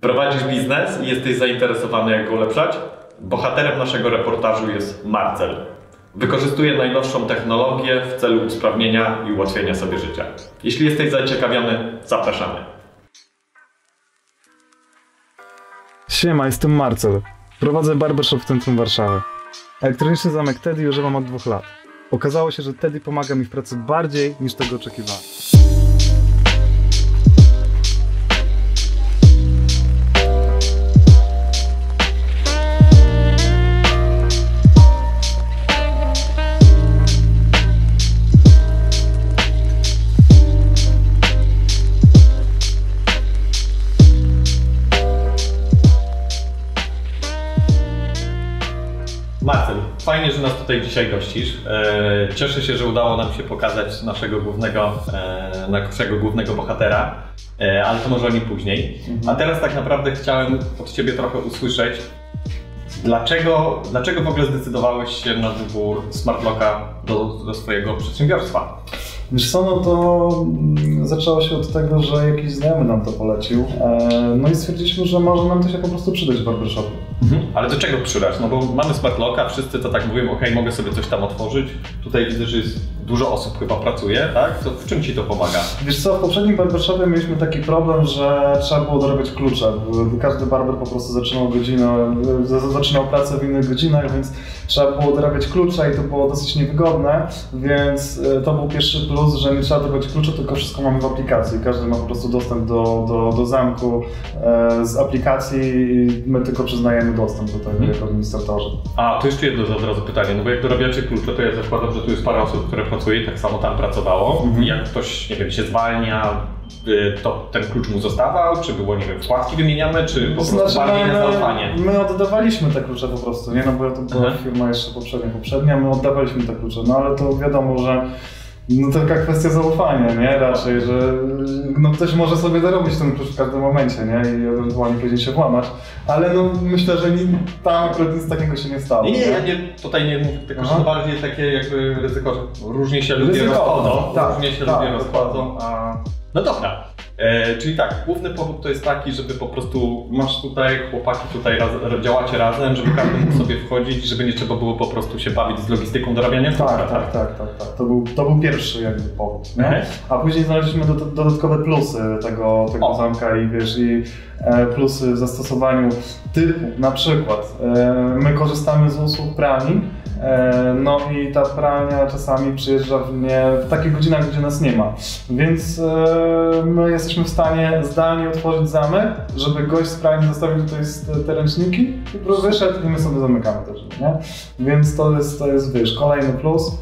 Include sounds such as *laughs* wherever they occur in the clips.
Prowadzisz biznes i jesteś zainteresowany, jak go ulepszać? Bohaterem naszego reportażu jest Marcel. Wykorzystuje najnowszą technologię w celu usprawnienia i ułatwienia sobie życia. Jeśli jesteś zaciekawiony, zapraszamy. Siema, jestem Marcel. Prowadzę barbershop w centrum Warszawy. Elektroniczny zamek Teddy używam od dwóch lat. Okazało się, że Teddy pomaga mi w pracy bardziej niż tego oczekiwałem. Tutaj dzisiaj gościsz. E, Cieszę się, że udało nam się pokazać naszego głównego, e, naszego głównego bohatera, e, ale to może o nim później. A teraz tak naprawdę chciałem od Ciebie trochę usłyszeć, dlaczego, dlaczego w ogóle zdecydowałeś się na wybór Smartlocka do, do swojego przedsiębiorstwa? Wiesz co, no to mm, zaczęło się od tego, że jakiś znajomy nam to polecił. E, No i stwierdziliśmy, że może nam to się po prostu przydać w barbershopie. Ale do czego przydać? No bo mamy Smartlocka, wszyscy to tak mówią, ok, mogę sobie coś tam otworzyć. Tutaj widzę, że jest dużo osób chyba pracuje, tak? To w czym Ci to pomaga? Wiesz co, w poprzednim barbershopie mieliśmy taki problem, że trzeba było dorabiać klucze. Każdy barber po prostu zaczynał godzinę, zaczynał pracę w innych godzinach, więc trzeba było dorabiać klucze i to było dosyć niewygodne, więc e, to był pierwszy plus, że nie trzeba dorabiać klucze, tylko wszystko mamy w aplikacji. Każdy ma po prostu dostęp do, do, do zamku e, z aplikacji i my tylko przyznajemy dostęp do tego Mhm. jako administratorzy. A, to jeszcze jedno od razu pytanie, no bo jak dorabiacie klucze, to ja zakładam, że tu jest parę osób, które pracuje tak samo tam pracowało. Mhm. Jak ktoś, nie wiem, się zwalnia, y, to ten klucz mu zostawał, czy było, nie wiem, wkładki wymieniane, czy po prostu bardziej na zaufanie? my, my oddawaliśmy te klucze po prostu, nie? No bo to była Mhm. firma jeszcze poprzednia, poprzednia, my oddawaliśmy te klucze, no ale to wiadomo, że no to taka kwestia zaufania, nie? Raczej, że no ktoś może sobie zarobić ten klucz w każdym momencie, nie? I ewentualnie później się włamać, ale no myślę, że ni- tam akurat nic takiego się nie stało. Nie, nie, ja nie, tutaj nie mówię, tylko że Aha. to bardziej takie jakby ryzyko, że różnie się ludzie Ryzykowne, rozchodzą, tak, różnie się tak, ludzie dokładnie. rozchodzą, a... No dobra. E, czyli tak, główny powód to jest taki, żeby po prostu masz tutaj, chłopaki tutaj raz, działacie razem, żeby każdy mógł sobie wchodzić, żeby nie trzeba było po prostu się bawić z logistyką dorabiania klucza, Tak, tak, tak, tak, tak. To był, to był pierwszy jakby powód? Mhm. A później znaleźliśmy do, dodatkowe plusy tego, tego O. zamka i wiesz, i e, plusy w zastosowaniu typu, na przykład e, my korzystamy z usług pralni, e, no i ta pralnia czasami przyjeżdża w, nie, w takich godzinach, gdzie nas nie ma, więc e, my jesteśmy w stanie zdalnie otworzyć zamek, żeby gość z pralni zostawił tutaj te ręczniki wyszedł i my sobie zamykamy te drzwi, nie? Więc to jest, to jest wiesz, kolejny plus.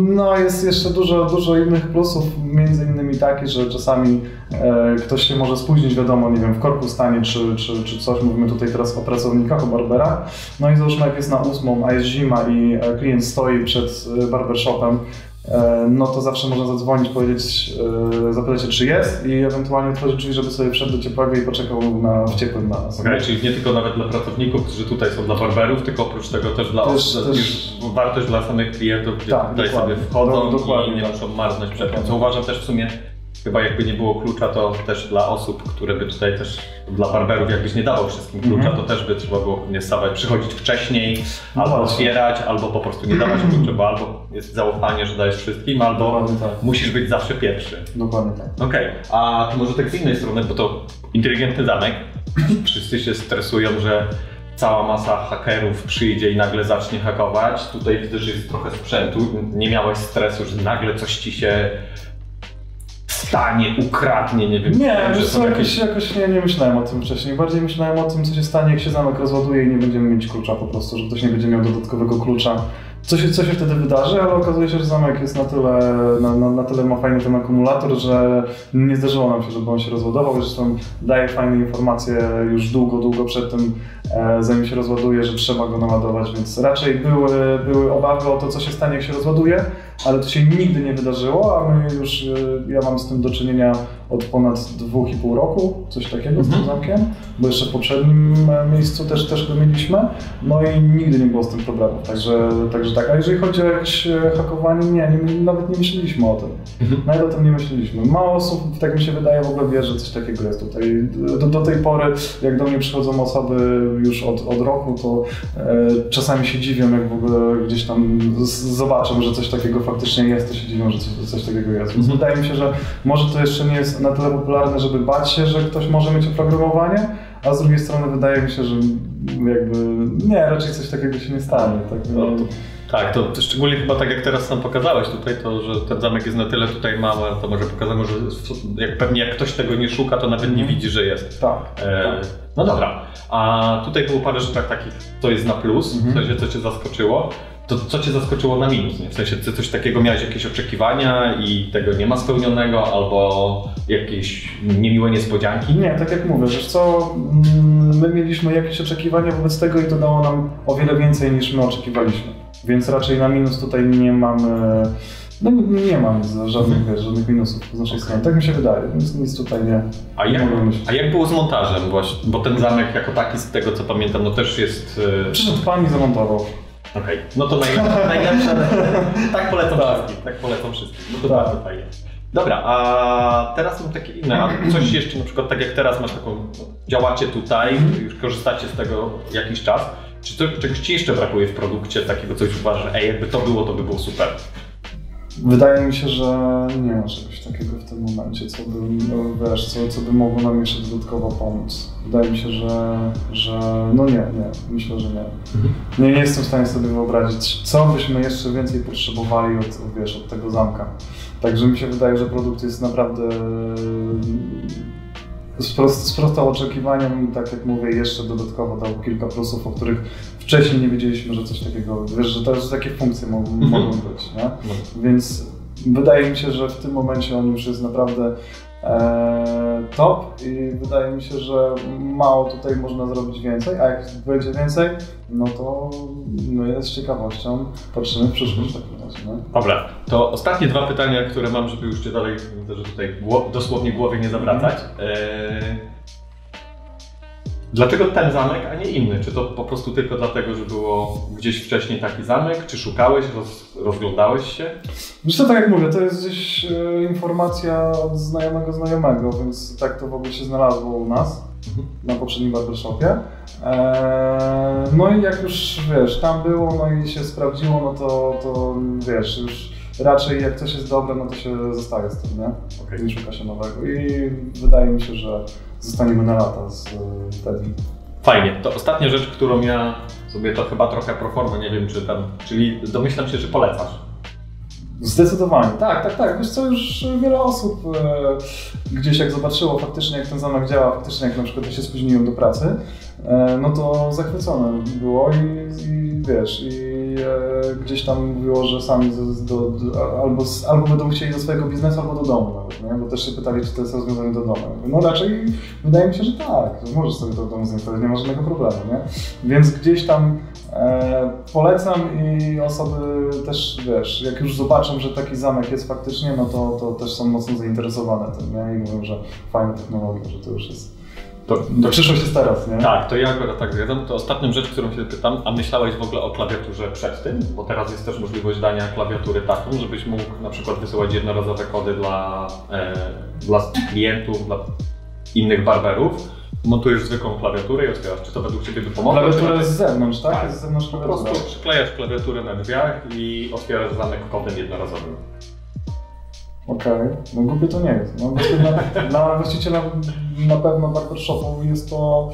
No, jest jeszcze dużo, dużo innych plusów, między innymi taki, że czasami e, ktoś się może spóźnić, wiadomo, nie wiem, w korku stanie czy, czy, czy coś, mówimy tutaj teraz o pracownikach, o barberach. No i załóżmy, jak jest na ósmą, a jest zima i e, klient stoi przed e, barbershopem, no to zawsze można zadzwonić, powiedzieć, e, zapytać się, czy jest i ewentualnie otworzyć drzwi, żeby sobie wszedł do ciepłego i poczekał na, w ciepłym na nas. Okej, czyli nie tylko nawet dla pracowników, którzy tutaj są dla barberów, tylko oprócz tego też dla Też- osób, też- wartość dla samych klientów, gdzie Tak, tutaj dokładnie. sobie wchodzą Do- dokładnie i nie tak. muszą marznąć przed. Co uważam też w sumie, chyba jakby nie było klucza, to też dla osób, które by tutaj też, dla barberów, jakbyś nie dawał wszystkim klucza, Mhm. to też by trzeba było nie stawać, przychodzić wcześniej, No albo właśnie. otwierać, albo po prostu nie dawać *clears throat* kluczy, bo albo jest zaufanie, że dajesz wszystkim, albo tak. musisz być zawsze pierwszy. Dokładnie tak. Okej, a to może tak z innej strony, bo to inteligentny zamek. *clears throat* Wszyscy się stresują, że cała masa hakerów przyjdzie i nagle zacznie hakować. Tutaj widzę, że jest trochę sprzętu. Nie miałeś stresu, że nagle coś ci się stanie, ukradnie, nie wiem. Nie, wiesz są co, jakoś, jakoś nie, nie myślałem o tym wcześniej. Bardziej myślałem o tym, co się stanie, jak się zamek rozładuje i nie będziemy mieć klucza po prostu, że ktoś nie będzie miał dodatkowego klucza. Co się, co się wtedy wydarzy, ale okazuje się, że zamek jest na tyle, na, na, na tyle ma fajny ten akumulator, że nie zdarzyło nam się, żeby on się rozładował. Zresztą daje fajne informacje już długo, długo przed tym, e, zanim się rozładuje, że trzeba go naładować, więc raczej były, były obawy o to, co się stanie, jak się rozładuje, ale to się nigdy nie wydarzyło, a my już, e, ja mam z tym do czynienia od ponad dwóch i pół roku, coś takiego z tym zamkiem, bo jeszcze w poprzednim e, miejscu też, też go mieliśmy, no i nigdy nie było z tym problemów, także, także tak. A jeżeli chodzi o jakieś e, hakowanie, nie, nie nawet nie myśleliśmy o tym. Nawet o tym nie myśleliśmy. Mało osób, tak mi się wydaje, w ogóle wie, że coś takiego jest tutaj. Do, do tej pory, jak do mnie przychodzą osoby już od, od roku, to e, czasami się dziwią, jak w ogóle gdzieś tam z, zobaczą, że coś takiego faktycznie jest, to się dziwią, że coś, coś takiego jest. Więc wydaje mi się, że może to jeszcze nie jest na tyle popularne, żeby bać się, że ktoś może mieć oprogramowanie, a z drugiej strony wydaje mi się, że jakby nie, raczej coś takiego się nie stanie. Tak, No, to, tak, to, szczególnie chyba tak jak teraz nam pokazałeś tutaj, to że ten zamek jest na tyle tutaj mały, to może pokazamy, że jak pewnie jak ktoś tego nie szuka, to nawet nie Mhm. widzi, że jest. tak. E, no dobra, a tutaj było parę rzeczy takich, co jest na plus, w Mhm. sensie co Cię zaskoczyło. To co Cię zaskoczyło na minus? Nie? W sensie Ty coś takiego miałeś jakieś oczekiwania i tego nie ma spełnionego, albo jakieś niemiłe niespodzianki? Nie, tak jak mówię, wiesz co, mm, my mieliśmy jakieś oczekiwania wobec tego i to dało nam o wiele więcej niż my oczekiwaliśmy. Więc raczej na minus tutaj nie mamy, no nie mam żadnych, wiesz, żadnych minusów z naszej strony. Tak mi się wydaje, więc nic tutaj nie, A jak, a jak było z montażem właśnie? Bo ten zamek jako taki, z tego co pamiętam, no też jest... e, Przyszedł pan i zamontował. Okej, no to najlepsze, *laughs* najlepsze tak polecam Tak. wszystkim, tak polecam wszystkim, no to Tak. bardzo fajnie. Dobra, a teraz mam takie inne, a coś jeszcze na przykład tak jak teraz masz taką, działacie tutaj, już korzystacie z tego jakiś czas, czy to, czegoś Ci jeszcze brakuje w produkcie, takiego coś uważasz, ej, jakby to było, to by było super. Wydaje mi się, że nie ma czegoś takiego w tym momencie, co by, no, wiesz, co, co by mogło nam jeszcze dodatkowo pomóc. Wydaje mi się, że, że no nie, nie, myślę, że nie. Nie, nie jestem w stanie sobie wyobrazić, co byśmy jeszcze więcej potrzebowali od, wiesz, od tego zamka. Także mi się wydaje, że produkt jest naprawdę sprost, sprostał oczekiwaniom i tak jak mówię, jeszcze dodatkowo dał kilka plusów, o których wcześniej nie wiedzieliśmy, że coś takiego, wiesz, że, to, że takie funkcje mogą, Mhm. mogą być, nie? Więc wydaje mi się, że w tym momencie on już jest naprawdę e, top i wydaje mi się, że mało tutaj można zrobić więcej, a jak będzie więcej, no to no jest z ciekawością patrzymy w przyszłość w takim razie. No. Dobra, to ostatnie dwa pytania, które mam, żeby już Cię dalej, widzę, że tutaj dosłownie głowy nie zawracać. Eee, Dlaczego ten zamek, a nie inny? Czy to po prostu tylko dlatego, że było gdzieś wcześniej taki zamek? Czy szukałeś, roz, rozglądałeś się? Co, tak jak mówię, to jest gdzieś e, informacja od znajomego znajomego, więc tak to w ogóle się znalazło u nas na poprzednim barbershopie. E, no i jak już wiesz, tam było, no i się sprawdziło, no to, to wiesz, już raczej jak coś jest dobre, no to się zostaje z tym, nie? Okej. Nie szuka się nowego i wydaje mi się, że zostaniemy na lata z e, wtedy. Fajnie. To ostatnia rzecz, którą ja sobie to chyba trochę pro forma, nie wiem czy tam, czyli domyślam się, że polecasz. Zdecydowanie, tak, tak, tak. Wiesz co, już wiele osób e, gdzieś jak zobaczyło faktycznie jak ten zamek działa, faktycznie jak na przykład ja się spóźniłem do pracy, e, no to zachwycone było i, i wiesz, i gdzieś tam mówiło, że sami do, do, albo, albo będą chcieli do swojego biznesu, albo do domu nawet, nie? bo też się pytali, czy to jest rozwiązanie do domu. No raczej wydaje mi się, że tak, że możesz sobie to w domu zainstalować, nie ma żadnego problemu, nie? Więc gdzieś tam e, polecam i osoby też, wiesz, jak już zobaczą, że taki zamek jest faktycznie, no to, to też są mocno zainteresowane tym, nie? I mówią, że fajna technologia, że to już jest... To, To przyszłość jest teraz, nie? Tak, to ja akurat tak zgadzam. To ostatnią rzecz, którą się pytam, a myślałeś w ogóle o klawiaturze przed tym? Bo teraz jest też możliwość dania klawiatury taką, żebyś mógł na przykład wysyłać jednorazowe kody dla, e, dla klientów, dla innych barberów. Montujesz zwykłą klawiaturę i otwierasz. Czy to według Ciebie by pomogło? Klawiatura jest z zewnątrz, tak? Tak. Jest z zewnątrz Po klawiatura. prostu przyklejasz klawiaturę na drzwiach i otwierasz zamek kodem jednorazowym. Okej, no głupie to nie jest. No, dla, *laughs* dla właściciela na pewno barbershopu jest to,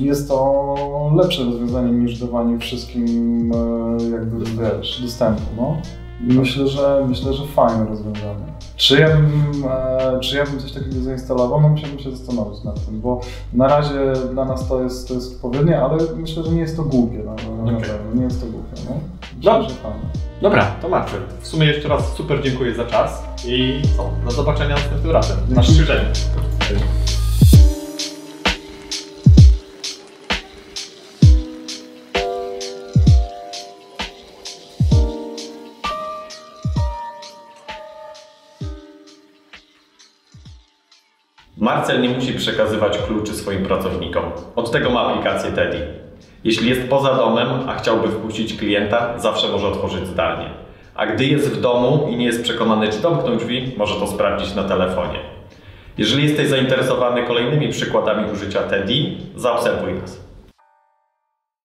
jest to lepsze rozwiązanie niż dawanie wszystkim e, jakby wiesz, dostępu. No. Myślę, że myślę, że fajne rozwiązanie. Czy ja bym, e, czy ja bym coś takiego zainstalował? No musiałbym się zastanowić nad tym, bo na razie dla nas to jest, to jest odpowiednie, ale myślę, że nie jest to głupie. No, no, Okej. pewno, nie jest to głupie. No. Myślę, Dobrze. że fajne. Dobra, to Marcel. W sumie jeszcze raz super dziękuję za czas i co? Do zobaczenia następnym razem na. Marcel Marcel nie musi przekazywać kluczy swoim pracownikom. Od tego ma aplikację Teddy. Jeśli jest poza domem, a chciałby wpuścić klienta, zawsze może otworzyć zdalnie. A gdy jest w domu i nie jest przekonany, czy domknął drzwi, może to sprawdzić na telefonie. Jeżeli jesteś zainteresowany kolejnymi przykładami użycia Teddy, zaobserwuj nas.